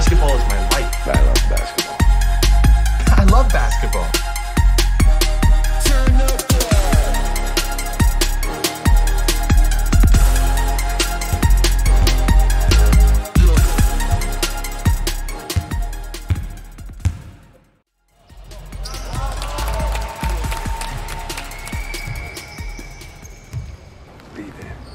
Basketball is my life. I love basketball. I love basketball. Be there.